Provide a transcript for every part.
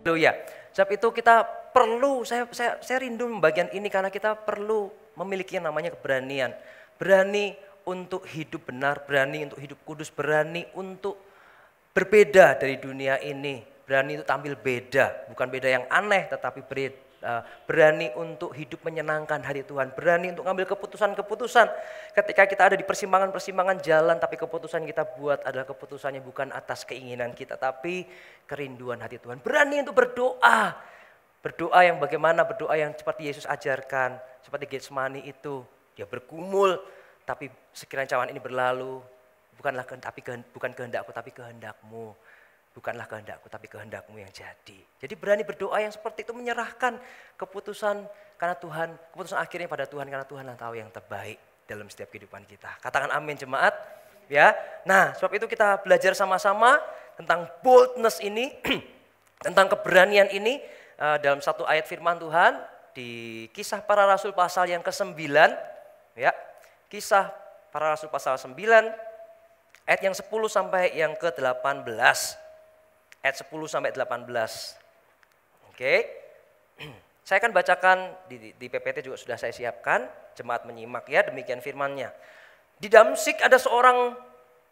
Haleluya. Sebab itu kita perlu, saya, saya, saya rindu bagian ini karena kita perlu memiliki yang namanya keberanian. Berani untuk hidup benar, berani untuk hidup kudus, berani untuk berbeda dari dunia ini. Berani untuk tampil beda, bukan beda yang aneh tetapi berani untuk hidup menyenangkan hari Tuhan, berani untuk ngambil keputusan-keputusan ketika kita ada di persimpangan-persimpangan jalan tapi keputusan kita buat adalah keputusannya bukan atas keinginan kita tapi kerinduan hati Tuhan. Berani untuk berdoa. Berdoa yang bagaimana berdoa yang seperti Yesus ajarkan, seperti Getsemani itu, dia bergumul tapi sekiranya cawan ini berlalu, bukanlah tapi bukan kehendakku tapi kehendakmu. Bukanlah kehendakku tapi kehendakmu yang jadi. Jadi berani berdoa yang seperti itu menyerahkan keputusan karena Tuhan, keputusan akhirnya pada Tuhan karena Tuhan yang tahu yang terbaik dalam setiap kehidupan kita. Katakan amin jemaat. Ya. Nah, sebab itu kita belajar sama-sama tentang boldness ini, tentang keberanian ini uh, dalam satu ayat firman Tuhan di Kisah Para Rasul pasal yang ke-9 ya. Kisah Para Rasul pasal 9 ayat yang 10 sampai yang ke-18. Ayat 10 sampai 18. Oke. Saya akan bacakan di, di PPT juga sudah saya siapkan, jemaat menyimak ya, demikian firmannya. Di Damsik ada seorang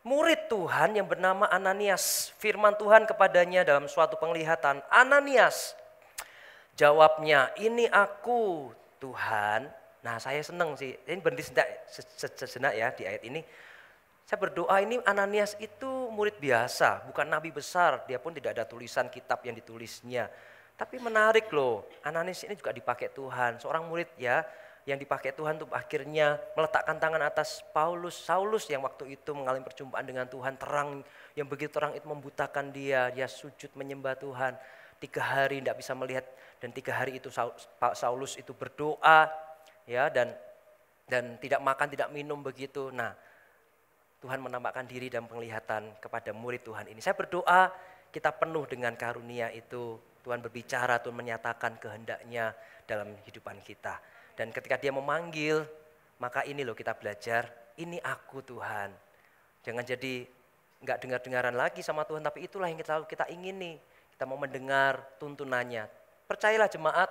murid Tuhan yang bernama Ananias. Firman Tuhan kepadanya dalam suatu penglihatan, Ananias. Jawabnya, ini aku Tuhan. Nah saya senang sih, ini berhenti sejenak ya di ayat ini. Saya berdoa ini Ananias itu murid biasa, bukan nabi besar. Dia pun tidak ada tulisan kitab yang ditulisnya. Tapi menarik loh, Ananias ini juga dipakai Tuhan. Seorang murid ya, yang dipakai Tuhan untuk akhirnya meletakkan tangan atas Paulus, Saulus yang waktu itu mengalami perjumpaan dengan Tuhan terang yang begitu terang itu membutakan dia, dia sujud menyembah Tuhan. Tiga hari tidak bisa melihat dan tiga hari itu Saulus itu berdoa ya dan dan tidak makan tidak minum begitu. Nah Tuhan menampakkan diri dan penglihatan kepada murid Tuhan ini. Saya berdoa kita penuh dengan karunia itu. Tuhan berbicara, Tuhan menyatakan kehendaknya dalam kehidupan kita. Dan ketika dia memanggil, maka ini loh kita belajar, ini aku Tuhan. Jangan jadi nggak dengar-dengaran lagi sama Tuhan, tapi itulah yang kita, kita ingini. Kita mau mendengar tuntunannya. Percayalah jemaat,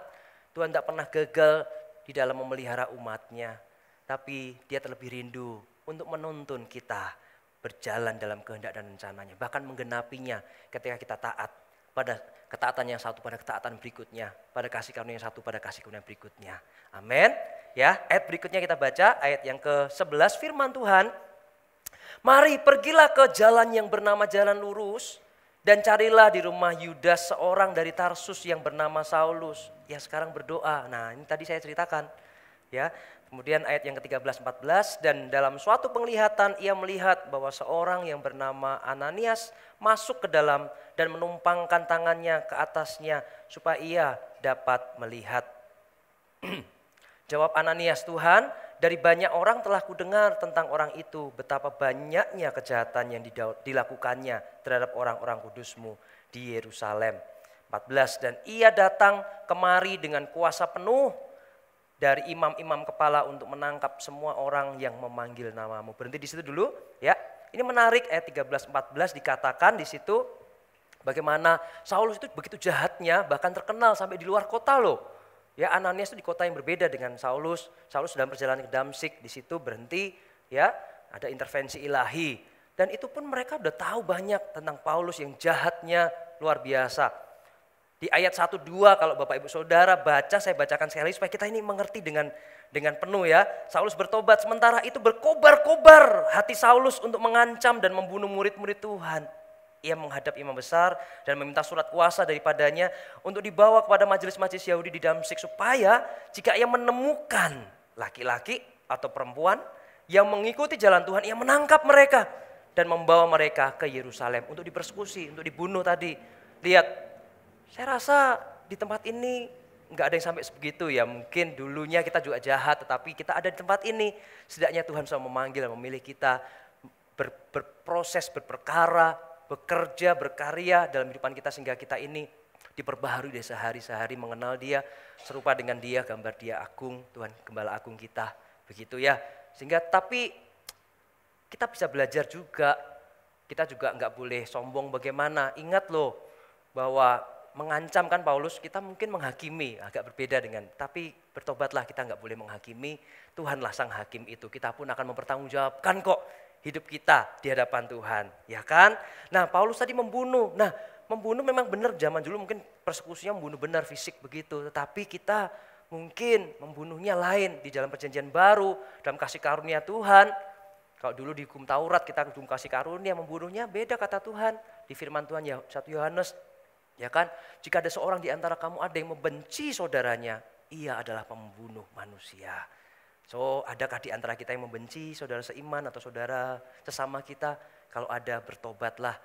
Tuhan tidak pernah gagal di dalam memelihara umatnya. Tapi dia terlebih rindu untuk menuntun kita berjalan dalam kehendak dan rencananya. Bahkan menggenapinya ketika kita taat pada ketaatan yang satu pada ketaatan berikutnya. Pada kasih karunia yang satu pada kasih karunia berikutnya. Amin. Ya, ayat berikutnya kita baca ayat yang ke-11 firman Tuhan. Mari pergilah ke jalan yang bernama jalan lurus dan carilah di rumah Yudas seorang dari Tarsus yang bernama Saulus. Ya sekarang berdoa. Nah ini tadi saya ceritakan. Ya, Kemudian ayat yang ke-13 14 dan dalam suatu penglihatan ia melihat bahwa seorang yang bernama Ananias masuk ke dalam dan menumpangkan tangannya ke atasnya supaya ia dapat melihat. Jawab Ananias, Tuhan, dari banyak orang telah kudengar tentang orang itu, betapa banyaknya kejahatan yang dilakukannya terhadap orang-orang kudusmu di Yerusalem. 14 dan ia datang kemari dengan kuasa penuh dari imam-imam kepala untuk menangkap semua orang yang memanggil namamu. Berhenti di situ dulu, ya. Ini menarik ayat 13 14 dikatakan di situ bagaimana Saulus itu begitu jahatnya bahkan terkenal sampai di luar kota loh. Ya Ananias itu di kota yang berbeda dengan Saulus. Saulus sedang perjalanan ke Damsik, di situ berhenti ya, ada intervensi ilahi. Dan itu pun mereka udah tahu banyak tentang Paulus yang jahatnya luar biasa. Di ayat 1 2 kalau Bapak Ibu Saudara baca saya bacakan sekali supaya kita ini mengerti dengan dengan penuh ya. Saulus bertobat sementara itu berkobar-kobar hati Saulus untuk mengancam dan membunuh murid-murid Tuhan. Ia menghadap imam besar dan meminta surat kuasa daripadanya untuk dibawa kepada majelis-majelis Yahudi di Damsik supaya jika ia menemukan laki-laki atau perempuan yang mengikuti jalan Tuhan, ia menangkap mereka dan membawa mereka ke Yerusalem untuk dipersekusi, untuk dibunuh tadi. Lihat saya rasa di tempat ini nggak ada yang sampai sebegitu ya. Mungkin dulunya kita juga jahat, tetapi kita ada di tempat ini. Setidaknya Tuhan sudah memanggil dan memilih kita ber, berproses, berperkara, bekerja, berkarya dalam kehidupan kita sehingga kita ini diperbaharui dari sehari-sehari mengenal dia, serupa dengan dia, gambar dia agung, Tuhan gembala agung kita. Begitu ya. Sehingga tapi kita bisa belajar juga, kita juga nggak boleh sombong bagaimana. Ingat loh bahwa mengancam kan Paulus, kita mungkin menghakimi, agak berbeda dengan, tapi bertobatlah kita nggak boleh menghakimi, Tuhanlah sang hakim itu. Kita pun akan mempertanggungjawabkan kok hidup kita di hadapan Tuhan, ya kan? Nah Paulus tadi membunuh, nah membunuh memang benar zaman dulu mungkin persekusinya membunuh benar fisik begitu, tetapi kita mungkin membunuhnya lain di dalam perjanjian baru, dalam kasih karunia Tuhan. Kalau dulu di hukum Taurat kita hukum kasih karunia membunuhnya beda kata Tuhan di firman Tuhan ya 1 Yohanes Ya kan? Jika ada seorang di antara kamu ada yang membenci saudaranya, ia adalah pembunuh manusia. So, adakah di antara kita yang membenci saudara seiman atau saudara sesama kita? Kalau ada, bertobatlah.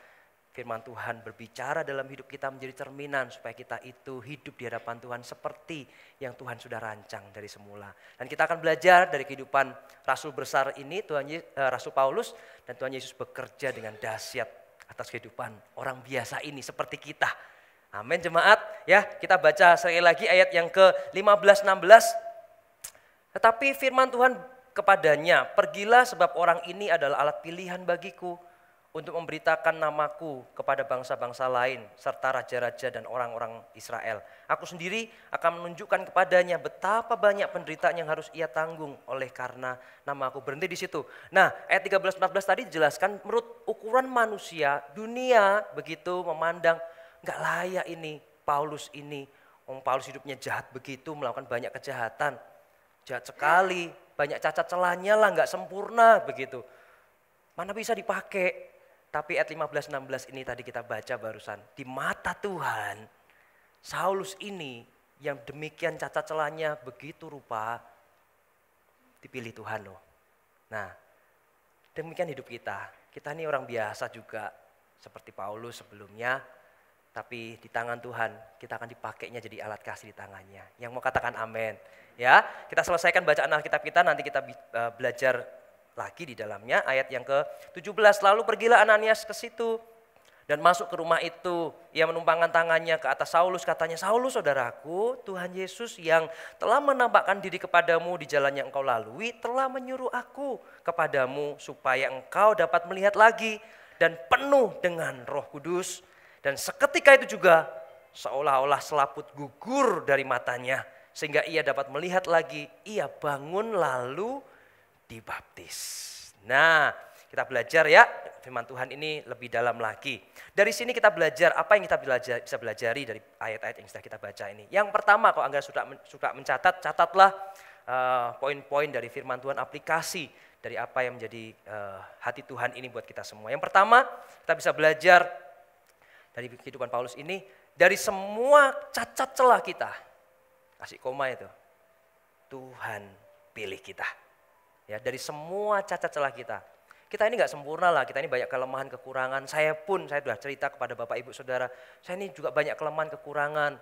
Firman Tuhan berbicara dalam hidup kita menjadi cerminan supaya kita itu hidup di hadapan Tuhan seperti yang Tuhan sudah rancang dari semula. Dan kita akan belajar dari kehidupan Rasul besar ini, Tuhan uh, Rasul Paulus dan Tuhan Yesus bekerja dengan dahsyat atas kehidupan orang biasa ini seperti kita Amin jemaat. Ya, kita baca sekali lagi ayat yang ke-15 16. Tetapi firman Tuhan kepadanya, "Pergilah sebab orang ini adalah alat pilihan bagiku untuk memberitakan namaku kepada bangsa-bangsa lain serta raja-raja dan orang-orang Israel. Aku sendiri akan menunjukkan kepadanya betapa banyak penderitaan yang harus ia tanggung oleh karena namaku." Berhenti di situ. Nah, ayat 13 14 tadi dijelaskan menurut ukuran manusia, dunia begitu memandang nggak layak ini Paulus ini. Om Paulus hidupnya jahat begitu, melakukan banyak kejahatan. Jahat sekali, banyak cacat celahnya lah, nggak sempurna begitu. Mana bisa dipakai? Tapi ayat 15-16 ini tadi kita baca barusan. Di mata Tuhan, Saulus ini yang demikian cacat celahnya begitu rupa, dipilih Tuhan loh. Nah, demikian hidup kita. Kita ini orang biasa juga, seperti Paulus sebelumnya, tapi di tangan Tuhan kita akan dipakainya jadi alat kasih di tangannya. Yang mau katakan amin. Ya, kita selesaikan bacaan Alkitab kita, nanti kita eh, belajar lagi di dalamnya. Ayat yang ke-17 lalu pergilah Ananias ke situ dan masuk ke rumah itu. Ia menumpangkan tangannya ke atas Saulus. Katanya Saulus saudaraku Tuhan Yesus yang telah menampakkan diri kepadamu di jalan yang engkau lalui telah menyuruh aku kepadamu supaya engkau dapat melihat lagi dan penuh dengan Roh Kudus dan seketika itu juga seolah-olah selaput gugur dari matanya. Sehingga ia dapat melihat lagi, ia bangun lalu dibaptis. Nah, kita belajar ya firman Tuhan ini lebih dalam lagi. Dari sini kita belajar apa yang kita belajar, bisa belajari dari ayat-ayat yang sudah kita baca ini. Yang pertama kalau Anda sudah suka mencatat, catatlah uh, poin-poin dari firman Tuhan aplikasi dari apa yang menjadi uh, hati Tuhan ini buat kita semua. Yang pertama, kita bisa belajar dari kehidupan Paulus ini dari semua cacat celah kita. Kasih koma itu. Tuhan pilih kita. Ya, dari semua cacat celah kita. Kita ini nggak sempurna lah, kita ini banyak kelemahan, kekurangan. Saya pun, saya sudah cerita kepada Bapak Ibu Saudara, saya ini juga banyak kelemahan, kekurangan.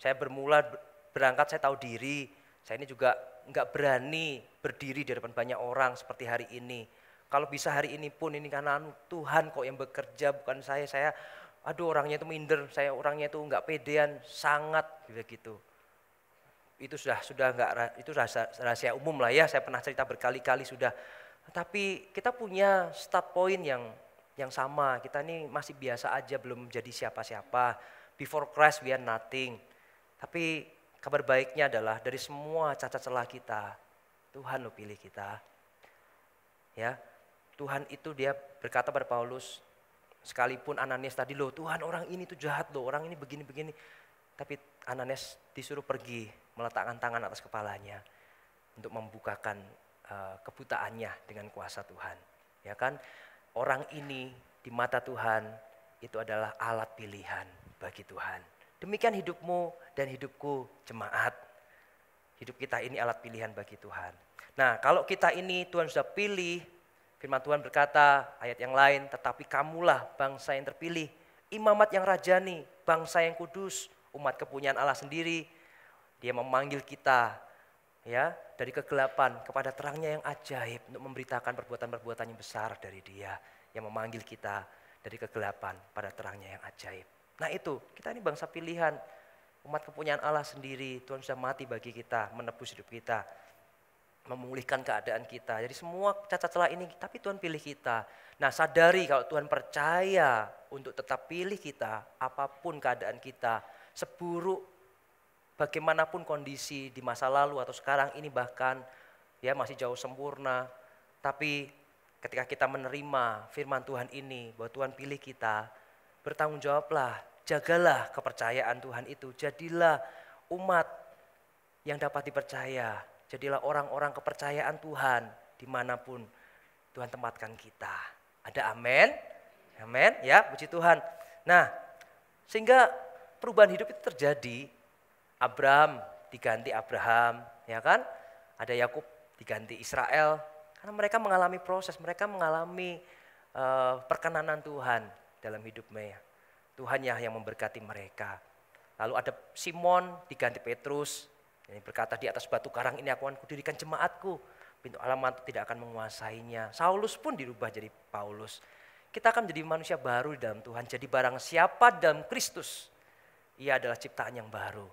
Saya bermula berangkat, saya tahu diri. Saya ini juga nggak berani berdiri di depan banyak orang seperti hari ini. Kalau bisa hari ini pun ini karena anu, Tuhan kok yang bekerja bukan saya. Saya aduh orangnya itu minder, saya orangnya itu enggak pedean, sangat gitu gitu. Itu sudah sudah enggak itu rahasia, rahasia umum lah ya, saya pernah cerita berkali-kali sudah. Tapi kita punya start point yang yang sama. Kita ini masih biasa aja belum jadi siapa-siapa. Before Christ we are nothing. Tapi kabar baiknya adalah dari semua cacat celah kita, Tuhan lo pilih kita. Ya, Tuhan itu dia berkata pada Paulus, Sekalipun Ananias tadi loh Tuhan orang ini tuh jahat loh, orang ini begini-begini. Tapi Ananias disuruh pergi meletakkan tangan atas kepalanya untuk membukakan uh, kebutaannya dengan kuasa Tuhan. Ya kan? Orang ini di mata Tuhan itu adalah alat pilihan bagi Tuhan. Demikian hidupmu dan hidupku jemaat. Hidup kita ini alat pilihan bagi Tuhan. Nah kalau kita ini Tuhan sudah pilih Firman Tuhan berkata, ayat yang lain, tetapi kamulah bangsa yang terpilih, imamat yang rajani, bangsa yang kudus, umat kepunyaan Allah sendiri. Dia memanggil kita ya dari kegelapan kepada terangnya yang ajaib untuk memberitakan perbuatan-perbuatan yang besar dari dia yang memanggil kita dari kegelapan pada terangnya yang ajaib. Nah itu, kita ini bangsa pilihan, umat kepunyaan Allah sendiri, Tuhan sudah mati bagi kita, menebus hidup kita memulihkan keadaan kita. Jadi semua cacat celah ini, tapi Tuhan pilih kita. Nah sadari kalau Tuhan percaya untuk tetap pilih kita, apa pun keadaan kita, seburuk bagaimanapun kondisi di masa lalu atau sekarang ini bahkan ya masih jauh sempurna, tapi ketika kita menerima firman Tuhan ini bahwa Tuhan pilih kita, bertanggung jawablah, jagalah kepercayaan Tuhan itu, jadilah umat yang dapat dipercaya, jadilah orang-orang kepercayaan Tuhan di mana pun Tuhan tempatkan kita. Ada amin? Amin ya, puji Tuhan. Nah, sehingga perubahan hidup itu terjadi Abraham diganti Abraham, ya kan? Ada Yakub diganti Israel karena mereka mengalami proses, mereka mengalami uh, perkenanan Tuhan dalam hidupnya. Tuhan yang memberkati mereka. Lalu ada Simon diganti Petrus, yang berkata di atas batu karang ini aku akan kudirikan jemaatku. Pintu alamat tidak akan menguasainya. Saulus pun dirubah jadi Paulus. Kita akan menjadi manusia baru di dalam Tuhan. Jadi barang siapa dalam Kristus, ia adalah ciptaan yang baru.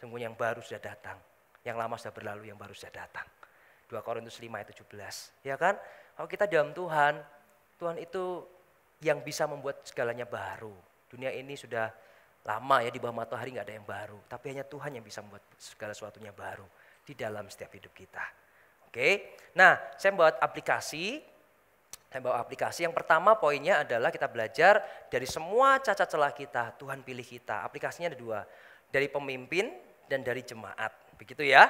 Sungguh yang baru sudah datang. Yang lama sudah berlalu, yang baru sudah datang. 2 Korintus 5 ayat 17. Ya kan? Kalau kita dalam Tuhan, Tuhan itu yang bisa membuat segalanya baru. Dunia ini sudah lama ya di bawah matahari nggak ada yang baru. Tapi hanya Tuhan yang bisa membuat segala sesuatunya baru di dalam setiap hidup kita. Oke, nah saya membuat aplikasi. Saya bawa aplikasi. Yang pertama poinnya adalah kita belajar dari semua cacat celah kita. Tuhan pilih kita. Aplikasinya ada dua. Dari pemimpin dan dari jemaat. Begitu ya.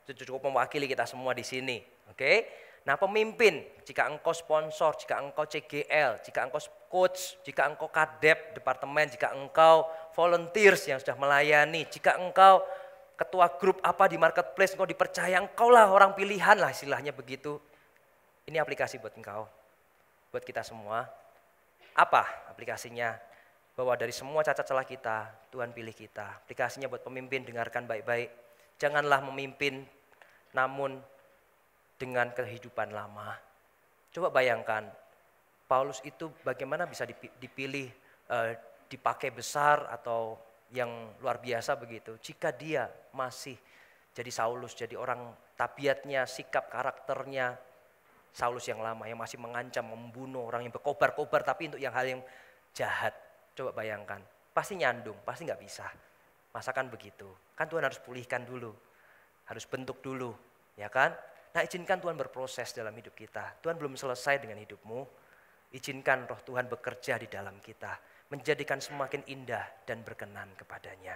Itu cukup mewakili kita semua di sini. Oke. Nah pemimpin, jika engkau sponsor, jika engkau CGL, jika engkau coach, jika engkau kadep departemen, jika engkau volunteers yang sudah melayani, jika engkau ketua grup apa di marketplace, engkau dipercaya, engkau lah orang pilihan lah istilahnya begitu. Ini aplikasi buat engkau, buat kita semua. Apa aplikasinya? Bahwa dari semua cacat celah kita, Tuhan pilih kita. Aplikasinya buat pemimpin, dengarkan baik-baik. Janganlah memimpin, namun dengan kehidupan lama. Coba bayangkan, Paulus itu bagaimana bisa dipilih, eh, dipakai besar atau yang luar biasa begitu. Jika dia masih jadi Saulus, jadi orang tabiatnya, sikap karakternya Saulus yang lama yang masih mengancam, membunuh orang yang berkobar-kobar tapi untuk yang hal yang jahat. Coba bayangkan, pasti nyandung, pasti nggak bisa. Masakan begitu. Kan Tuhan harus pulihkan dulu, harus bentuk dulu, ya kan? Nah izinkan Tuhan berproses dalam hidup kita. Tuhan belum selesai dengan hidupmu. Izinkan roh Tuhan bekerja di dalam kita. Menjadikan semakin indah dan berkenan kepadanya.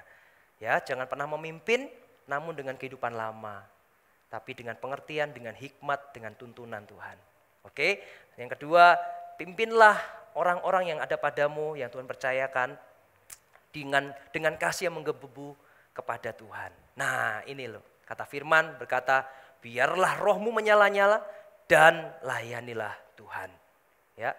Ya, jangan pernah memimpin namun dengan kehidupan lama. Tapi dengan pengertian, dengan hikmat, dengan tuntunan Tuhan. Oke, yang kedua, pimpinlah orang-orang yang ada padamu, yang Tuhan percayakan dengan dengan kasih yang menggebu kepada Tuhan. Nah, ini loh, kata firman berkata, biarlah rohmu menyala-nyala dan layanilah Tuhan. Ya,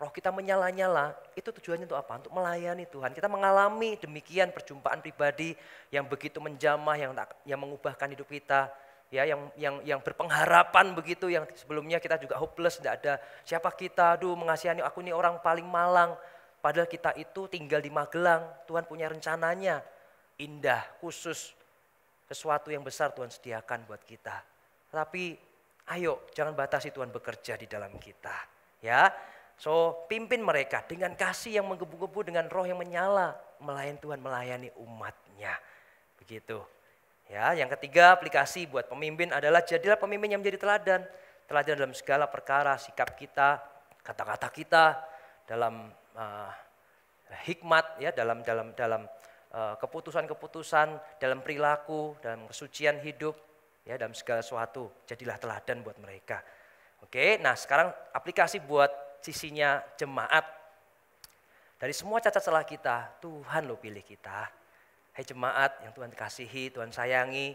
roh kita menyala-nyala itu tujuannya untuk apa? Untuk melayani Tuhan. Kita mengalami demikian perjumpaan pribadi yang begitu menjamah, yang yang mengubahkan hidup kita, ya, yang yang yang berpengharapan begitu, yang sebelumnya kita juga hopeless, tidak ada siapa kita, aduh mengasihani aku ini orang paling malang. Padahal kita itu tinggal di Magelang, Tuhan punya rencananya, indah, khusus, sesuatu yang besar Tuhan sediakan buat kita. Tapi ayo jangan batasi Tuhan bekerja di dalam kita. Ya, so pimpin mereka dengan kasih yang menggebu-gebu dengan roh yang menyala melayani Tuhan melayani umatnya. Begitu. Ya, yang ketiga aplikasi buat pemimpin adalah jadilah pemimpin yang menjadi teladan. Teladan dalam segala perkara, sikap kita, kata-kata kita, dalam uh, hikmat ya, dalam dalam dalam keputusan-keputusan dalam perilaku, dalam kesucian hidup, ya dalam segala sesuatu. Jadilah teladan buat mereka. Oke, nah sekarang aplikasi buat sisinya jemaat. Dari semua cacat celah kita, Tuhan lo pilih kita. Hai jemaat yang Tuhan kasihi, Tuhan sayangi,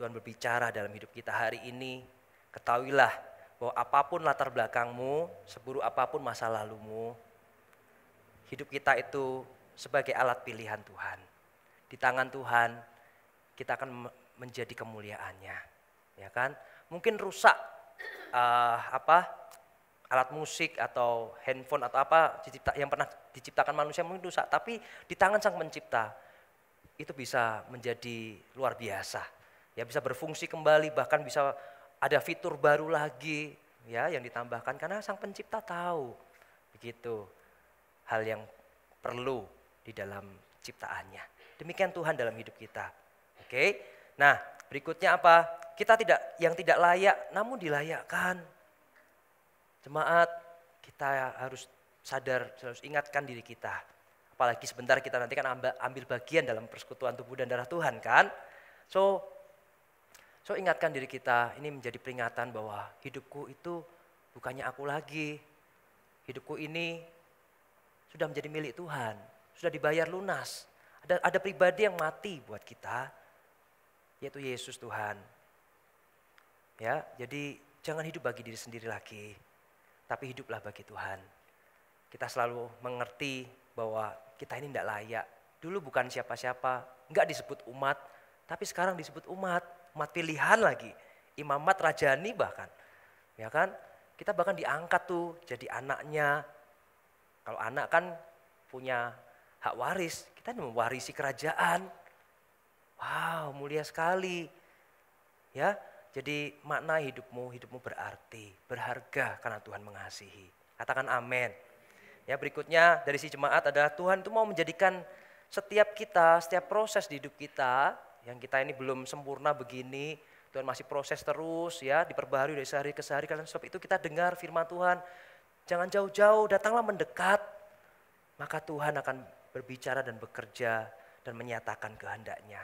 Tuhan berbicara dalam hidup kita hari ini. Ketahuilah bahwa apa pun latar belakangmu, seburuk apa pun masa lalumu, hidup kita itu sebagai alat pilihan Tuhan. Di tangan Tuhan kita akan menjadi kemuliaannya, ya kan? Mungkin rusak uh, apa alat musik atau handphone atau apa yang pernah diciptakan manusia mungkin rusak, tapi di tangan Sang Pencipta itu bisa menjadi luar biasa. Ya bisa berfungsi kembali bahkan bisa ada fitur baru lagi ya yang ditambahkan karena Sang Pencipta tahu begitu hal yang perlu di dalam ciptaannya. Demikian Tuhan dalam hidup kita. Oke. Nah, berikutnya apa? Kita tidak yang tidak layak namun dilayakkan. Jemaat, kita harus sadar, harus ingatkan diri kita. Apalagi sebentar kita nanti kan ambil bagian dalam persekutuan tubuh dan darah Tuhan kan. So, so ingatkan diri kita, ini menjadi peringatan bahwa hidupku itu bukannya aku lagi. Hidupku ini sudah menjadi milik Tuhan, sudah dibayar lunas. Ada, ada pribadi yang mati buat kita, yaitu Yesus Tuhan. Ya, jadi jangan hidup bagi diri sendiri lagi, tapi hiduplah bagi Tuhan. Kita selalu mengerti bahwa kita ini tidak layak. Dulu bukan siapa-siapa, nggak disebut umat, tapi sekarang disebut umat, umat pilihan lagi. Imamat rajani bahkan. Ya kan? Kita bahkan diangkat tuh jadi anaknya. Kalau anak kan punya hak waris, kita mewarisi kerajaan. Wow, mulia sekali. Ya, jadi makna hidupmu, hidupmu berarti, berharga karena Tuhan mengasihi. Katakan amin. Ya berikutnya dari si jemaat adalah Tuhan itu mau menjadikan setiap kita, setiap proses di hidup kita, yang kita ini belum sempurna begini, Tuhan masih proses terus ya, diperbaharui dari sehari ke sehari. Karena sebab itu kita dengar firman Tuhan, jangan jauh-jauh, datanglah mendekat. Maka Tuhan akan berbicara dan bekerja dan menyatakan kehendaknya.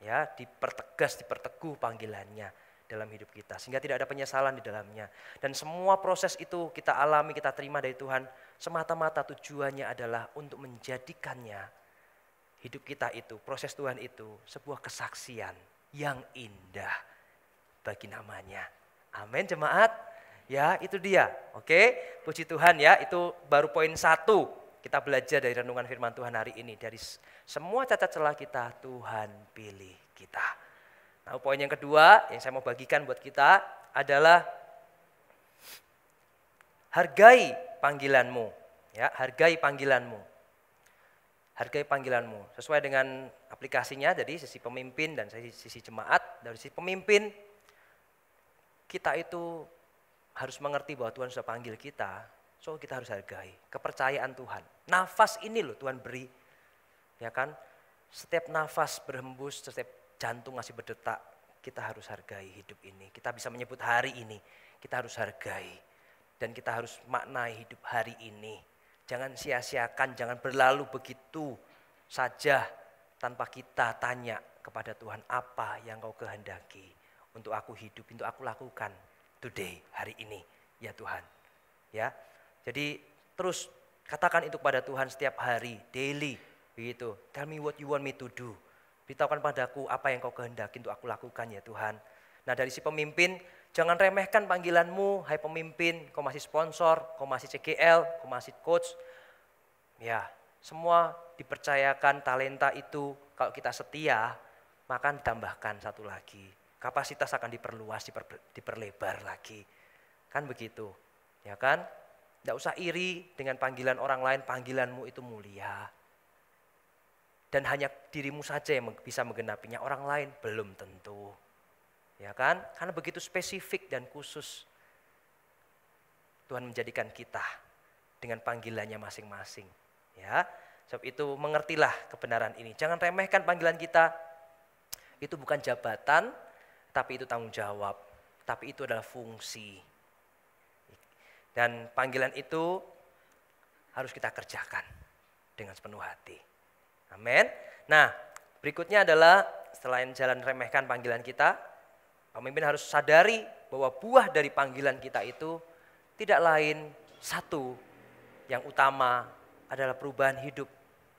Ya, dipertegas, diperteguh panggilannya dalam hidup kita. Sehingga tidak ada penyesalan di dalamnya. Dan semua proses itu kita alami, kita terima dari Tuhan semata-mata tujuannya adalah untuk menjadikannya hidup kita itu, proses Tuhan itu sebuah kesaksian yang indah bagi namanya. Amin jemaat. Ya itu dia. Oke puji Tuhan ya itu baru poin satu. Kita belajar dari renungan firman Tuhan hari ini. Dari semua cacat celah kita Tuhan pilih kita. Nah poin yang kedua yang saya mau bagikan buat kita adalah hargai panggilanmu. Ya, hargai panggilanmu. Hargai panggilanmu. Sesuai dengan aplikasinya, jadi sisi pemimpin dan sisi, sisi jemaat. Dari sisi pemimpin, kita itu harus mengerti bahwa Tuhan sudah panggil kita. So kita harus hargai kepercayaan Tuhan. Nafas ini loh Tuhan beri. Ya kan? Setiap nafas berhembus, setiap jantung masih berdetak, kita harus hargai hidup ini. Kita bisa menyebut hari ini, kita harus hargai dan kita harus maknai hidup hari ini. Jangan sia-siakan, jangan berlalu begitu saja tanpa kita tanya kepada Tuhan apa yang kau kehendaki untuk aku hidup, untuk aku lakukan today, hari ini, ya Tuhan. Ya, jadi terus katakan itu kepada Tuhan setiap hari, daily, begitu. Tell me what you want me to do. Beritahukan padaku apa yang kau kehendaki untuk aku lakukan ya Tuhan. Nah dari si pemimpin, Jangan remehkan panggilanmu, hai pemimpin, kau masih sponsor, kau masih CGL, kau masih coach. Ya, semua dipercayakan talenta itu kalau kita setia, maka ditambahkan satu lagi. Kapasitas akan diperluas, diper, diperlebar lagi. Kan begitu, ya kan? Tidak usah iri dengan panggilan orang lain, panggilanmu itu mulia. Dan hanya dirimu saja yang bisa menggenapinya, orang lain belum tentu. Ya kan? Karena begitu spesifik dan khusus Tuhan menjadikan kita dengan panggilannya masing-masing. Ya. Sebab itu mengertilah kebenaran ini. Jangan remehkan panggilan kita. Itu bukan jabatan, tapi itu tanggung jawab. Tapi itu adalah fungsi. Dan panggilan itu harus kita kerjakan dengan sepenuh hati. Amin. Nah, berikutnya adalah selain jalan remehkan panggilan kita, Pemimpin harus sadari bahwa buah dari panggilan kita itu tidak lain satu yang utama adalah perubahan hidup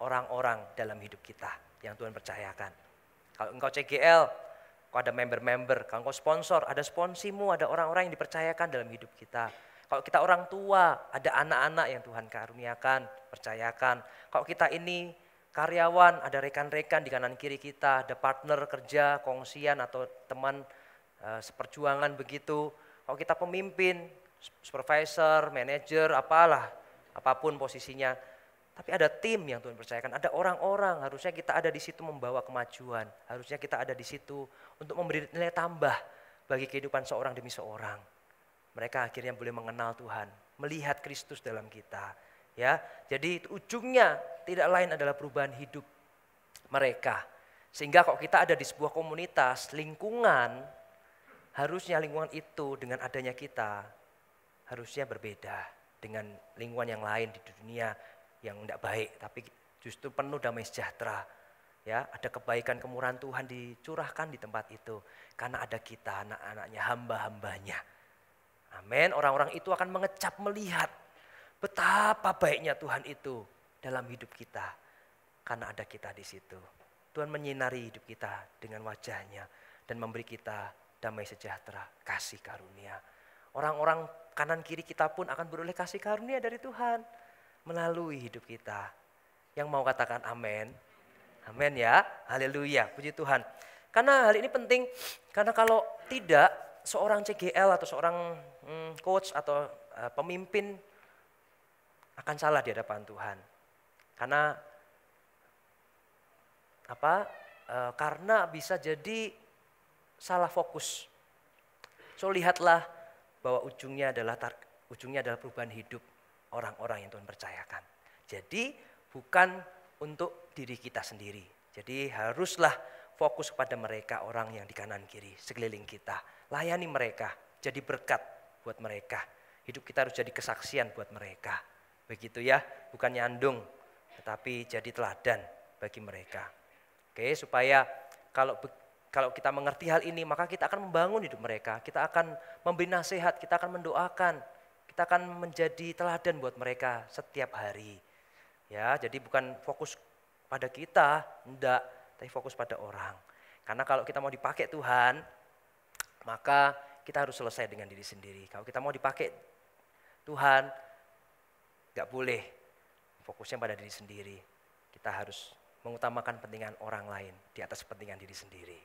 orang-orang dalam hidup kita yang Tuhan percayakan. Kalau engkau CGL, kau ada member-member, kalau engkau sponsor, ada sponsimu, ada orang-orang yang dipercayakan dalam hidup kita. Kalau kita orang tua, ada anak-anak yang Tuhan karuniakan, percayakan. Kalau kita ini karyawan, ada rekan-rekan di kanan kiri kita, ada partner kerja, kongsian atau teman Eh, seperjuangan begitu. Kalau kita pemimpin, supervisor, manager, apalah, apa pun posisinya. Tapi ada tim yang Tuhan percayakan, ada orang-orang, harusnya kita ada di situ membawa kemajuan. Harusnya kita ada di situ untuk memberi nilai tambah bagi kehidupan seorang demi seorang. Mereka akhirnya boleh mengenal Tuhan, melihat Kristus dalam kita. Ya, jadi ujungnya tidak lain adalah perubahan hidup mereka. Sehingga kok kita ada di sebuah komunitas, lingkungan, harusnya lingkungan itu dengan adanya kita, harusnya berbeda dengan lingkungan yang lain di dunia yang tidak baik, tapi justru penuh damai sejahtera. Ya, ada kebaikan kemurahan Tuhan dicurahkan di tempat itu karena ada kita anak-anaknya, hamba-hambanya. Amin. Orang-orang itu akan mengecap melihat betapa baiknya Tuhan itu dalam hidup kita karena ada kita di situ. Tuhan menyinari hidup kita dengan wajahnya dan memberi kita damai sejahtera, kasih karunia. Orang-orang kanan kiri kita pun akan beroleh kasih karunia dari Tuhan melalui hidup kita. Yang mau katakan amin? Amin ya, haleluya, puji Tuhan. Karena hal ini penting, karena kalau tidak seorang CGL atau seorang hmm, coach atau uh, pemimpin akan salah di hadapan Tuhan. Karena apa? E, karena bisa jadi salah fokus. So lihatlah bahwa ujungnya adalah tar, ujungnya adalah perubahan hidup orang-orang yang Tuhan percayakan. Jadi bukan untuk diri kita sendiri. Jadi haruslah fokus kepada mereka orang yang di kanan kiri sekeliling kita. Layani mereka, jadi berkat buat mereka. Hidup kita harus jadi kesaksian buat mereka. Begitu ya, bukan nyandung, tetapi jadi teladan bagi mereka. Oke, supaya kalau kalau kita mengerti hal ini, maka kita akan membangun hidup mereka. Kita akan memberi nasihat, kita akan mendoakan, kita akan menjadi teladan buat mereka setiap hari. Ya, jadi bukan fokus pada kita, enggak, tapi fokus pada orang. Karena kalau kita mau dipakai Tuhan, maka kita harus selesai dengan diri sendiri. Kalau kita mau dipakai Tuhan, enggak boleh fokusnya pada diri sendiri. Kita harus mengutamakan kepentingan orang lain di atas kepentingan diri sendiri.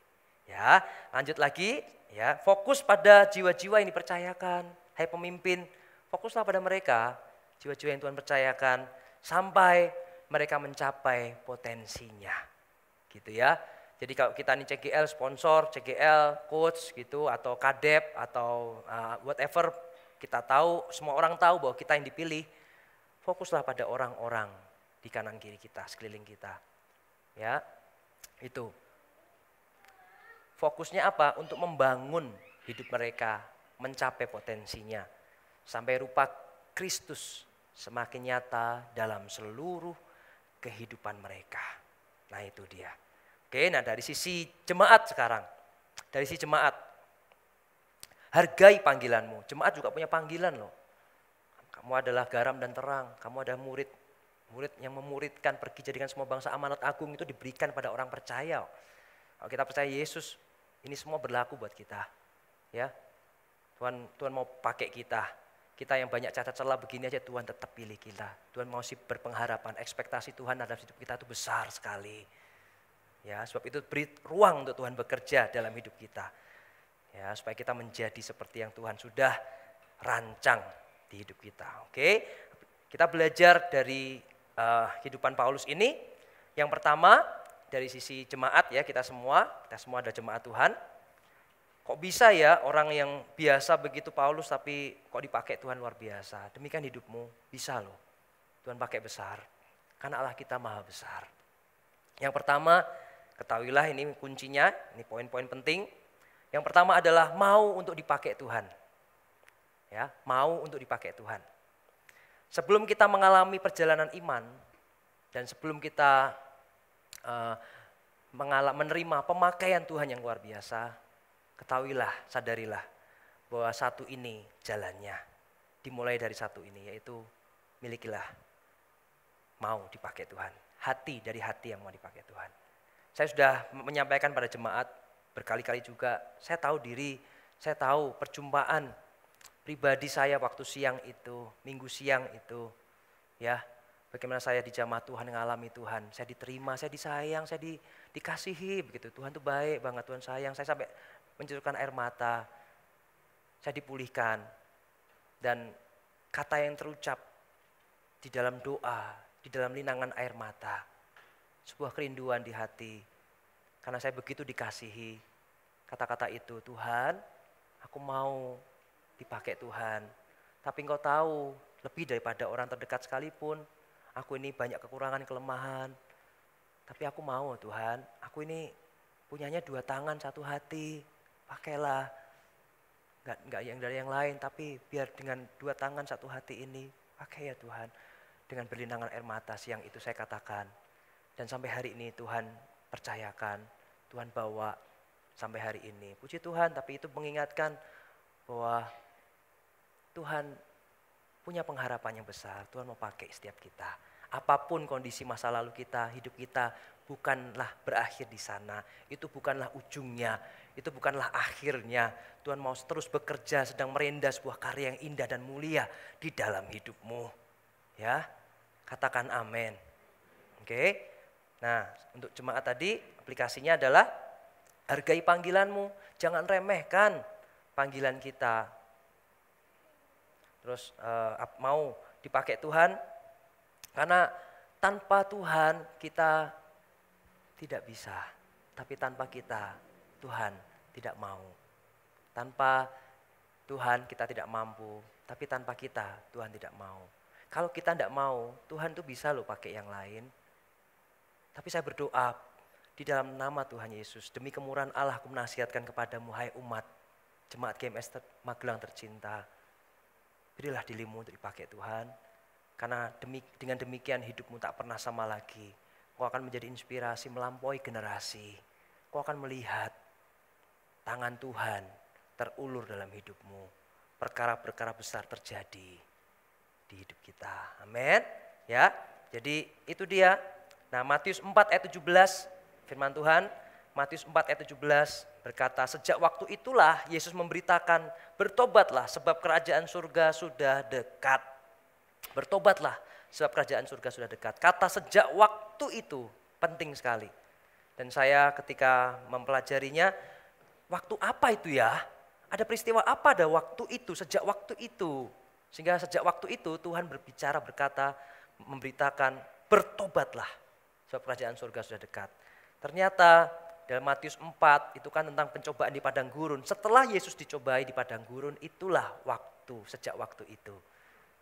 Ya, lanjut lagi, ya, fokus pada jiwa-jiwa yang dipercayakan. Hai pemimpin, fokuslah pada mereka, jiwa-jiwa yang Tuhan percayakan sampai mereka mencapai potensinya. Gitu ya. Jadi kalau kita nih CGL sponsor, CGL coach gitu atau kadep atau uh, whatever kita tahu, semua orang tahu bahwa kita yang dipilih. Fokuslah pada orang-orang di kanan kiri kita, sekeliling kita. Ya, itu. Fokusnya apa? Untuk membangun hidup mereka, mencapai potensinya. Sampai rupa Kristus semakin nyata dalam seluruh kehidupan mereka. Nah itu dia. Oke, nah dari sisi jemaat sekarang. Dari sisi jemaat. Hargai panggilanmu. Jemaat juga punya panggilan loh. Kamu adalah garam dan terang. Kamu adalah murid Murid yang memuridkan pergi jadikan semua bangsa amanat agung itu diberikan pada orang percaya. Kalau kita percaya Yesus, ini semua berlaku buat kita. Ya, Tuhan Tuhan mau pakai kita. Kita yang banyak cacat celah begini aja Tuhan tetap pilih kita. Tuhan mau sih berpengharapan, ekspektasi Tuhan dalam hidup kita itu besar sekali. Ya, sebab itu beri ruang untuk Tuhan bekerja dalam hidup kita. Ya, supaya kita menjadi seperti yang Tuhan sudah rancang di hidup kita. Oke. Kita belajar dari uh, kehidupan Paulus ini. Yang pertama dari sisi jemaat ya kita semua, kita semua ada jemaat Tuhan. Kok bisa ya orang yang biasa begitu Paulus tapi kok dipakai Tuhan luar biasa. Demikian hidupmu bisa loh. Tuhan pakai besar. Karena Allah kita maha besar. Yang pertama ketahuilah ini kuncinya, ini poin-poin penting. Yang pertama adalah mau untuk dipakai Tuhan. Ya, mau untuk dipakai Tuhan. Sebelum kita mengalami perjalanan iman dan sebelum kita uh, menerima pemakaian Tuhan yang luar biasa, ketahuilah, sadarilah bahwa satu ini jalannya. Dimulai dari satu ini yaitu milikilah mau dipakai Tuhan. Hati dari hati yang mau dipakai Tuhan. Saya sudah menyampaikan pada jemaat berkali-kali juga, saya tahu diri, saya tahu perjumpaan pribadi saya waktu siang itu, minggu siang itu, ya, bagaimana saya dijamah Tuhan, mengalami Tuhan, saya diterima, saya disayang, saya di, dikasihi, begitu. Tuhan tuh baik banget, Tuhan sayang, saya sampai mencurahkan air mata, saya dipulihkan, dan kata yang terucap di dalam doa, di dalam linangan air mata, sebuah kerinduan di hati, karena saya begitu dikasihi, kata-kata itu, Tuhan, aku mau dipakai Tuhan. Tapi engkau tahu, lebih daripada orang terdekat sekalipun, aku ini banyak kekurangan, kelemahan. Tapi aku mau Tuhan, aku ini punyanya dua tangan, satu hati. Pakailah. Enggak, enggak yang dari yang lain, tapi biar dengan dua tangan, satu hati ini. Pakai ya Tuhan. Dengan berlinangan air mata siang itu saya katakan. Dan sampai hari ini Tuhan percayakan, Tuhan bawa sampai hari ini. Puji Tuhan, tapi itu mengingatkan bahwa Tuhan punya pengharapan yang besar. Tuhan mau pakai setiap kita apa pun kondisi masa lalu kita, hidup kita bukanlah berakhir di sana. Itu bukanlah ujungnya, itu bukanlah akhirnya. Tuhan mau terus bekerja sedang merendah sebuah karya yang indah dan mulia di dalam hidupmu. Ya, katakan amin. Oke. Nah, untuk jemaat tadi aplikasinya adalah hargai panggilanmu, jangan remehkan panggilan kita. Terus uh, mau dipakai Tuhan, karena tanpa Tuhan kita tidak bisa, tapi tanpa kita Tuhan tidak mau. Tanpa Tuhan kita tidak mampu, tapi tanpa kita Tuhan tidak mau. Kalau kita tidak mau, Tuhan tuh bisa loh pakai yang lain. Tapi saya berdoa di dalam nama Tuhan Yesus, demi kemurahan Allah aku menasihatkan kepadamu, hai umat, jemaat GMS Magelang tercinta. Berilah dirimu untuk dipakai Tuhan, karena demi, dengan demikian hidupmu tak pernah sama lagi. Kau akan menjadi inspirasi melampaui generasi. Kau akan melihat tangan Tuhan terulur dalam hidupmu. Perkara-perkara besar terjadi di hidup kita. Amin. Ya. Jadi itu dia. Nah, Matius 4 ayat 17 firman Tuhan, Matius 4 ayat 17 berkata, "Sejak waktu itulah Yesus memberitakan, bertobatlah sebab kerajaan surga sudah dekat." Bertobatlah sebab kerajaan surga sudah dekat. Kata sejak waktu itu penting sekali. Dan saya ketika mempelajarinya, waktu apa itu ya? Ada peristiwa apa ada waktu itu, sejak waktu itu. Sehingga sejak waktu itu Tuhan berbicara, berkata, memberitakan, bertobatlah. Sebab kerajaan surga sudah dekat. Ternyata dalam Matius 4 itu kan tentang pencobaan di padang gurun. Setelah Yesus dicobai di padang gurun, itulah waktu, sejak waktu itu.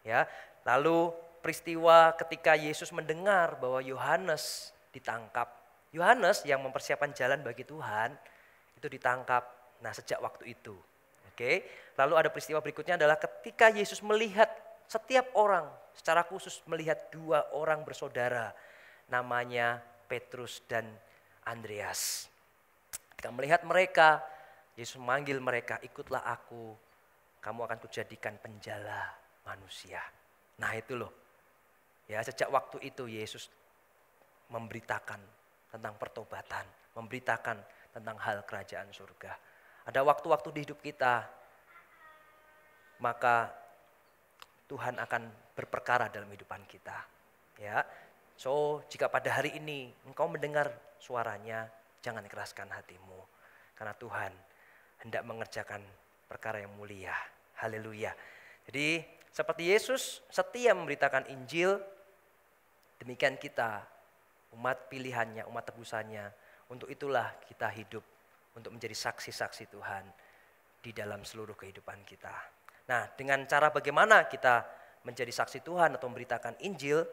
Ya, lalu peristiwa ketika Yesus mendengar bahwa Yohanes ditangkap. Yohanes yang mempersiapkan jalan bagi Tuhan itu ditangkap. Nah, sejak waktu itu. Oke. Lalu ada peristiwa berikutnya adalah ketika Yesus melihat setiap orang secara khusus melihat dua orang bersaudara namanya Petrus dan Andreas. Ketika melihat mereka, Yesus memanggil mereka, ikutlah aku, kamu akan kujadikan penjala manusia. Nah itu loh. Ya sejak waktu itu Yesus memberitakan tentang pertobatan, memberitakan tentang hal kerajaan surga. Ada waktu-waktu di hidup kita, maka Tuhan akan berperkara dalam kehidupan kita. Ya, so jika pada hari ini engkau mendengar suaranya, jangan keraskan hatimu, karena Tuhan hendak mengerjakan perkara yang mulia. Haleluya. Jadi seperti Yesus setia memberitakan Injil, demikian kita umat pilihannya, umat tebusannya. Untuk itulah kita hidup untuk menjadi saksi-saksi Tuhan di dalam seluruh kehidupan kita. Nah, dengan cara bagaimana kita menjadi saksi Tuhan atau memberitakan Injil,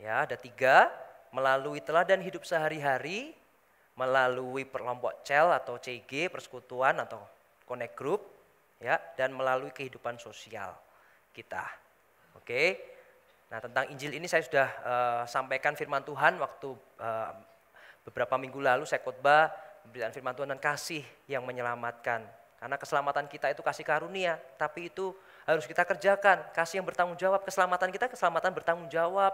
ya ada tiga, melalui teladan hidup sehari-hari, melalui perlombok cel atau CG, persekutuan atau connect group, ya, dan melalui kehidupan sosial kita. Oke. Nah, tentang Injil ini saya sudah uh, sampaikan firman Tuhan waktu uh, beberapa minggu lalu saya khotbah pemberitaan firman Tuhan dan kasih yang menyelamatkan. Karena keselamatan kita itu kasih karunia, tapi itu harus kita kerjakan. Kasih yang bertanggung jawab, keselamatan kita keselamatan bertanggung jawab.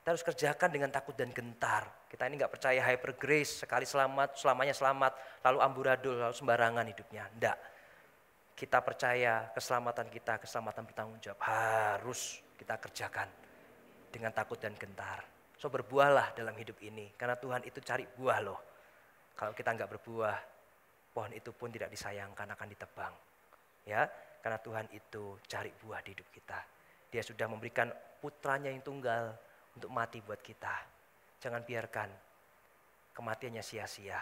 Kita harus kerjakan dengan takut dan gentar. Kita ini nggak percaya hyper grace, sekali selamat, selamanya selamat, lalu amburadul, lalu sembarangan hidupnya. Enggak kita percaya keselamatan kita, keselamatan bertanggung jawab harus kita kerjakan dengan takut dan gentar. So berbuahlah dalam hidup ini, karena Tuhan itu cari buah loh. Kalau kita nggak berbuah, pohon itu pun tidak disayangkan akan ditebang. Ya, karena Tuhan itu cari buah di hidup kita. Dia sudah memberikan putranya yang tunggal untuk mati buat kita. Jangan biarkan kematiannya sia-sia.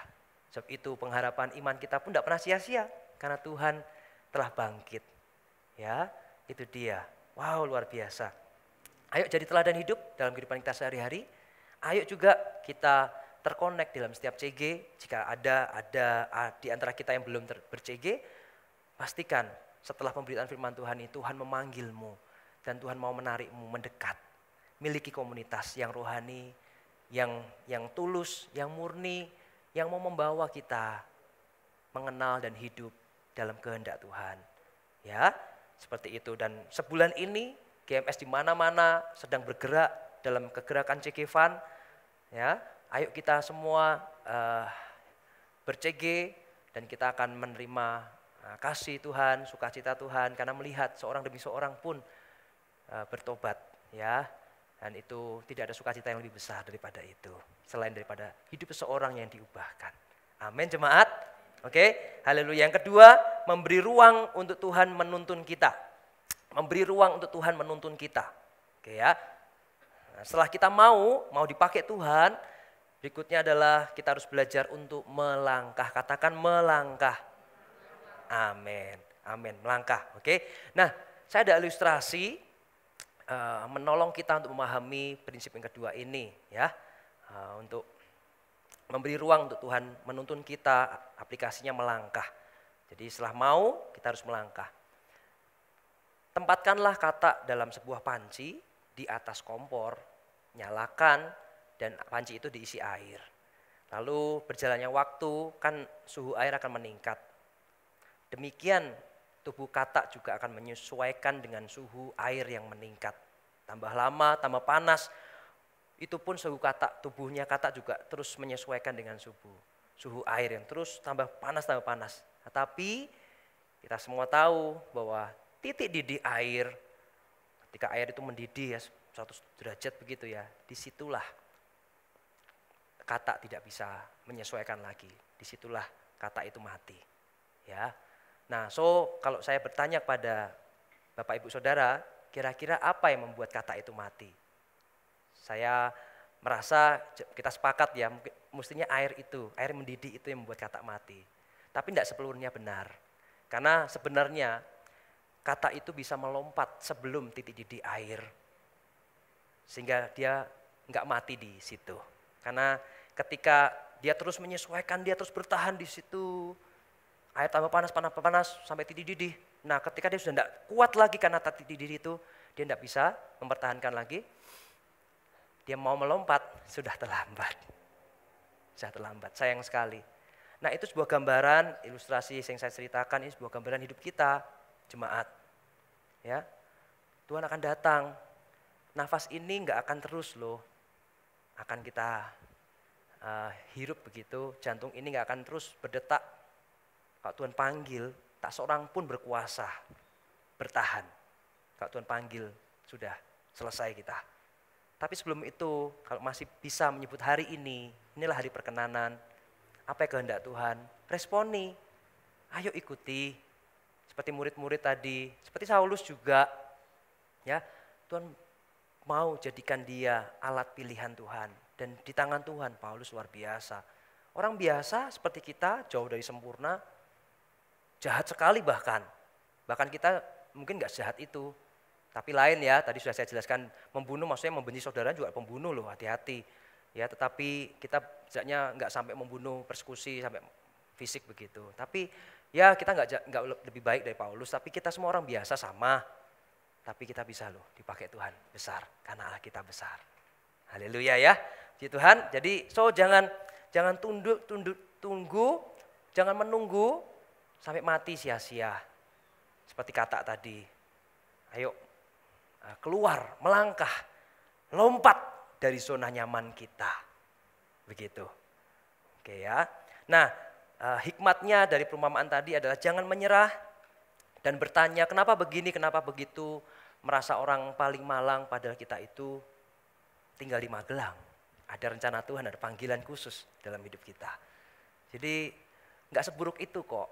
Sebab itu pengharapan iman kita pun tidak pernah sia-sia. Karena Tuhan telah bangkit. Ya, itu dia. Wow, luar biasa. Ayo jadi teladan hidup dalam kehidupan kita sehari-hari. Ayo juga kita terkonek dalam setiap CG. Jika ada ada di antara kita yang belum ber-CG, pastikan setelah pemberitaan firman Tuhan ini Tuhan memanggilmu dan Tuhan mau menarikmu mendekat. Miliki komunitas yang rohani, yang yang tulus, yang murni, yang mau membawa kita mengenal dan hidup dalam kehendak Tuhan. Ya, seperti itu dan sebulan ini GMS di mana-mana sedang bergerak dalam kegerakan CG ya. Ayo kita semua uh, dan kita akan menerima uh, kasih Tuhan, sukacita Tuhan karena melihat seorang demi seorang pun uh, bertobat ya. Dan itu tidak ada sukacita yang lebih besar daripada itu. Selain daripada hidup seseorang yang diubahkan. Amin jemaat. Oke, haleluya. Yang kedua, memberi ruang untuk Tuhan menuntun kita. Memberi ruang untuk Tuhan menuntun kita. Oke ya. Nah, setelah kita mau, mau dipakai Tuhan, berikutnya adalah kita harus belajar untuk melangkah. Katakan melangkah. Amin. Amin. Melangkah. Oke. Nah, saya ada ilustrasi uh, menolong kita untuk memahami prinsip yang kedua ini ya. Uh, untuk memberi ruang untuk Tuhan menuntun kita aplikasinya melangkah. Jadi setelah mau kita harus melangkah. Tempatkanlah kata dalam sebuah panci di atas kompor, nyalakan dan panci itu diisi air. Lalu berjalannya waktu kan suhu air akan meningkat. Demikian tubuh kata juga akan menyesuaikan dengan suhu air yang meningkat. Tambah lama, tambah panas, itu pun suhu kata tubuhnya kata juga terus menyesuaikan dengan suhu suhu air yang terus tambah panas tambah panas. Tetapi kita semua tahu bahwa titik didih air ketika air itu mendidih ya 100 derajat begitu ya, di situlah kata tidak bisa menyesuaikan lagi. Di situlah kata itu mati. Ya. Nah, so kalau saya bertanya pada Bapak Ibu Saudara, kira-kira apa yang membuat kata itu mati? Saya merasa kita sepakat ya, mestinya air itu, air mendidih itu yang membuat kata mati. Tapi tidak sepeluruhnya benar. Karena sebenarnya kata itu bisa melompat sebelum titik didih air. Sehingga dia nggak mati di situ. Karena ketika dia terus menyesuaikan, dia terus bertahan di situ. Air tambah panas, panas, panas sampai titik didih. Nah ketika dia sudah tidak kuat lagi karena titik didih itu, dia tidak bisa mempertahankan lagi dia mau melompat, sudah terlambat. Sudah terlambat, sayang sekali. Nah itu sebuah gambaran, ilustrasi yang saya ceritakan, ini sebuah gambaran hidup kita, jemaat. Ya, Tuhan akan datang. Nafas ini nggak akan terus loh, akan kita uh, hirup begitu, jantung ini nggak akan terus berdetak. Kalau Tuhan panggil, tak seorang pun berkuasa bertahan. Kalau Tuhan panggil, sudah selesai kita. Tapi sebelum itu, kalau masih bisa menyebut hari ini, inilah hari perkenanan, apa yang kehendak Tuhan, responi, ayo ikuti. Seperti murid-murid tadi, seperti Saulus juga, ya Tuhan mau jadikan dia alat pilihan Tuhan. Dan di tangan Tuhan, Paulus luar biasa. Orang biasa seperti kita, jauh dari sempurna, jahat sekali bahkan. Bahkan kita mungkin gak jahat itu, tapi lain ya, tadi sudah saya jelaskan, membunuh maksudnya membenci saudara juga pembunuh loh, hati-hati. Ya, tetapi kita jaknya nggak sampai membunuh, persekusi sampai fisik begitu. Tapi ya kita nggak nggak lebih baik dari Paulus, tapi kita semua orang biasa sama. Tapi kita bisa loh dipakai Tuhan besar karena Allah kita besar. Haleluya ya. Puji Tuhan. Jadi so jangan jangan tunduk tunduk tunggu, jangan menunggu sampai mati sia-sia. Seperti kata tadi. Ayo Nah, keluar, melangkah, lompat dari zona nyaman kita. Begitu. Oke ya. Nah, eh, hikmatnya dari perumpamaan tadi adalah jangan menyerah dan bertanya kenapa begini, kenapa begitu, merasa orang paling malang padahal kita itu tinggal di Magelang. Ada rencana Tuhan, ada panggilan khusus dalam hidup kita. Jadi nggak seburuk itu kok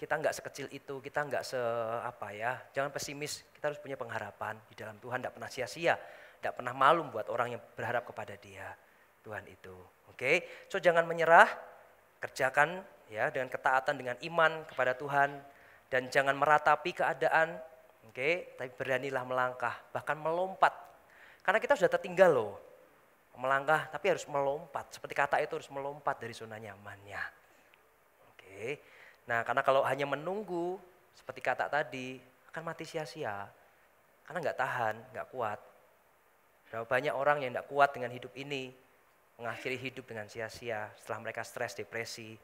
kita nggak sekecil itu, kita nggak se apa ya, jangan pesimis. Kita harus punya pengharapan di dalam Tuhan, tidak pernah sia-sia, tidak pernah malu buat orang yang berharap kepada Dia, Tuhan itu. Oke, so jangan menyerah, kerjakan ya dengan ketaatan, dengan iman kepada Tuhan, dan jangan meratapi keadaan. Oke, tapi beranilah melangkah, bahkan melompat. Karena kita sudah tertinggal loh. melangkah tapi harus melompat. Seperti kata itu harus melompat dari zona nyamannya. Oke. Nah, karena kalau hanya menunggu seperti kata tadi akan mati sia-sia. Karena nggak tahan, nggak kuat. Berapa banyak orang yang nggak kuat dengan hidup ini, mengakhiri hidup dengan sia-sia setelah mereka stres, depresi,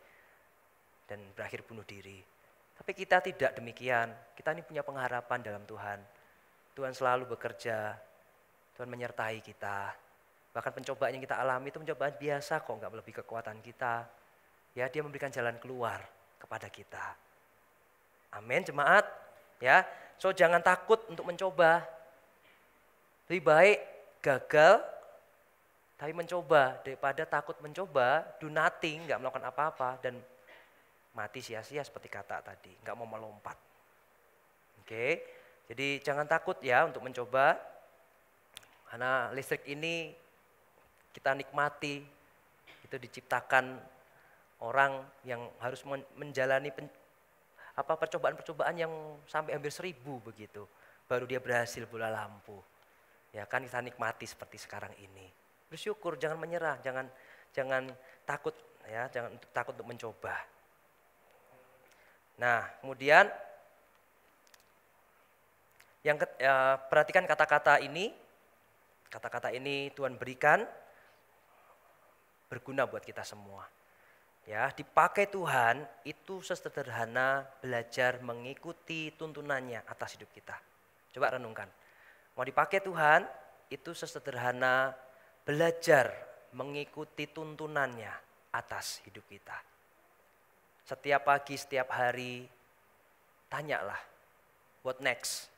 dan berakhir bunuh diri. Tapi kita tidak demikian. Kita ini punya pengharapan dalam Tuhan. Tuhan selalu bekerja. Tuhan menyertai kita. Bahkan pencobaan yang kita alami itu pencobaan biasa kok, nggak lebih kekuatan kita. Ya, dia memberikan jalan keluar kepada kita. Amin, jemaat. Ya, so jangan takut untuk mencoba. Lebih baik gagal tapi mencoba daripada takut mencoba, do nothing, nggak melakukan apa-apa dan mati sia-sia seperti kata tadi, nggak mau melompat. Oke, jadi jangan takut ya untuk mencoba, karena listrik ini kita nikmati, itu diciptakan orang yang harus menjalani pen, apa percobaan-percobaan yang sampai hampir seribu begitu, baru dia berhasil bola lampu. Ya kan kita nikmati seperti sekarang ini. Bersyukur, jangan menyerah, jangan jangan takut ya, jangan takut untuk mencoba. Nah, kemudian yang ya, perhatikan kata-kata ini. Kata-kata ini Tuhan berikan berguna buat kita semua. Ya, dipakai Tuhan itu sesederhana belajar mengikuti tuntunannya atas hidup kita. Coba renungkan. Mau dipakai Tuhan itu sesederhana belajar mengikuti tuntunannya atas hidup kita. Setiap pagi, setiap hari, tanyalah, what next?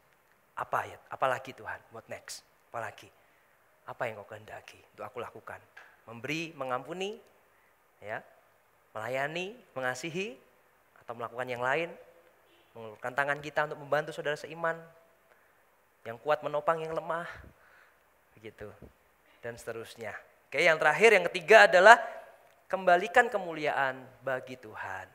Apa ya? Apalagi Tuhan, what next? Apalagi? Apa yang kau kehendaki untuk aku lakukan? Memberi, mengampuni, ya, melayani, mengasihi, atau melakukan yang lain, mengulurkan tangan kita untuk membantu saudara seiman, yang kuat menopang yang lemah, begitu, dan seterusnya. Oke, yang terakhir, yang ketiga adalah kembalikan kemuliaan bagi Tuhan.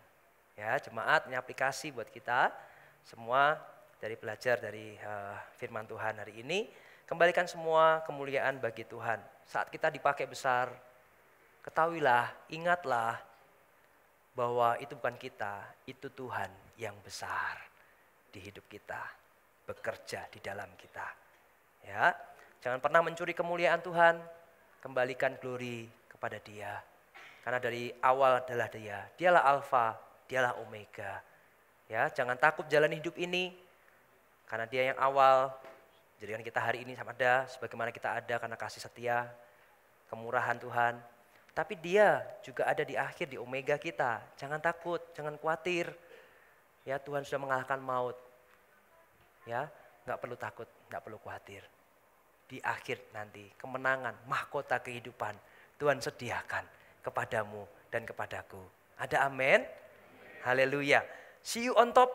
Ya, jemaat ini aplikasi buat kita semua dari belajar dari uh, firman Tuhan hari ini. Kembalikan semua kemuliaan bagi Tuhan. Saat kita dipakai besar, ketahuilah, ingatlah bahwa itu bukan kita, itu Tuhan yang besar di hidup kita, bekerja di dalam kita. Ya, jangan pernah mencuri kemuliaan Tuhan, kembalikan glory kepada Dia. Karena dari awal adalah Dia, Dialah Alfa, dialah omega. Ya, jangan takut jalan hidup ini karena dia yang awal. Jadikan kita hari ini sama ada sebagaimana kita ada karena kasih setia, kemurahan Tuhan. Tapi dia juga ada di akhir di omega kita. Jangan takut, jangan khawatir. Ya, Tuhan sudah mengalahkan maut. Ya, nggak perlu takut, nggak perlu khawatir. Di akhir nanti kemenangan, mahkota kehidupan Tuhan sediakan kepadamu dan kepadaku. Ada amin? Haleluya. See you on top.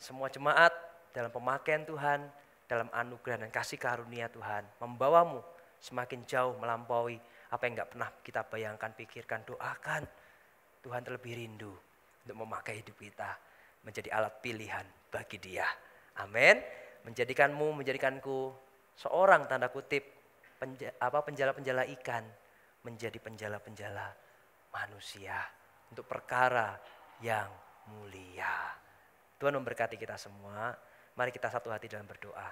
Semua jemaat dalam pemakaian Tuhan, dalam anugerah dan kasih karunia Tuhan. Membawamu semakin jauh melampaui apa yang nggak pernah kita bayangkan, pikirkan, doakan. Tuhan terlebih rindu untuk memakai hidup kita menjadi alat pilihan bagi dia. Amin. Menjadikanmu, menjadikanku seorang tanda kutip penja, apa penjala-penjala ikan menjadi penjala-penjala manusia untuk perkara yang mulia. Tuhan memberkati kita semua. Mari kita satu hati dalam berdoa.